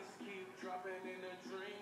Ice Cube dropping in a dream.